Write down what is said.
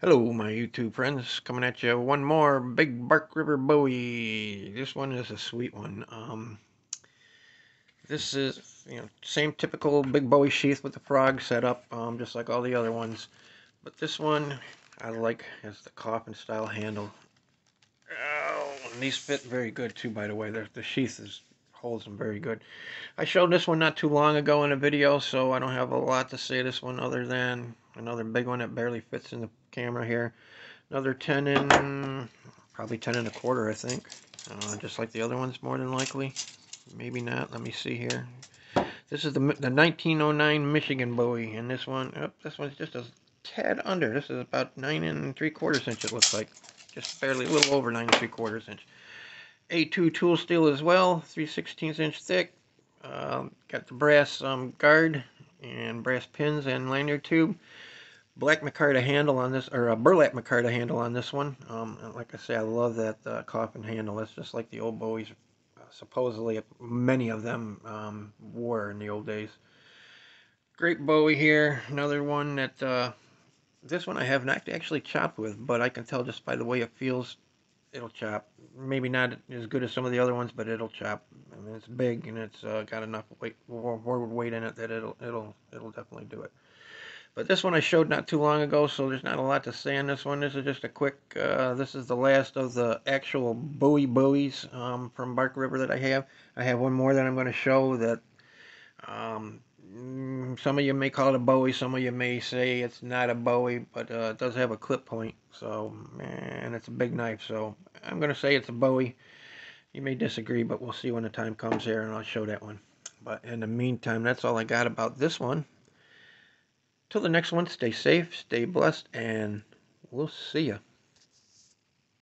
Hello, my YouTube friends. Coming at you one more Big Bark River Bowie. This one is a sweet one. Um, this is, you know, same typical Big Bowie sheath with the frog setup, um, just like all the other ones. But this one, I like has the coffin style handle. Oh, these fit very good too, by the way. The, the sheath is holds them very good. I showed this one not too long ago in a video, so I don't have a lot to say this one other than another big one that barely fits in the camera here. Another 10 in, probably 10 and a quarter, I think. Uh, just like the other ones, more than likely. Maybe not. Let me see here. This is the, the 1909 Michigan Bowie, and this one, oh, this one's just a tad under. This is about 9 and 3 quarters inch, it looks like. Just barely, a little over 9 and 3 quarters inch. A2 tool steel as well, 3 16 inch thick. Um, got the brass um, guard and brass pins and lanyard tube. Black micarta handle on this, or a burlap micarta handle on this one. Um, like I say, I love that uh, coffin handle. That's just like the old Bowies, uh, supposedly many of them um, wore in the old days. Great Bowie here. Another one that, uh, this one I have not actually chopped with, but I can tell just by the way it feels it'll chop. Maybe not as good as some of the other ones, but it'll chop. I mean, it's big and it's uh, got enough weight, forward weight in it that it'll it'll it'll definitely do it. But this one I showed not too long ago, so there's not a lot to say on this one. This is just a quick. Uh, this is the last of the actual Bowie Bowies um, from Bark River that I have. I have one more that I'm going to show that. Um, Mm, some of you may call it a Bowie, some of you may say it's not a Bowie, but uh, it does have a clip point. So, and it's a big knife, so I'm going to say it's a Bowie. You may disagree, but we'll see when the time comes here, and I'll show that one. But in the meantime, that's all I got about this one. Till the next one, stay safe, stay blessed, and we'll see you.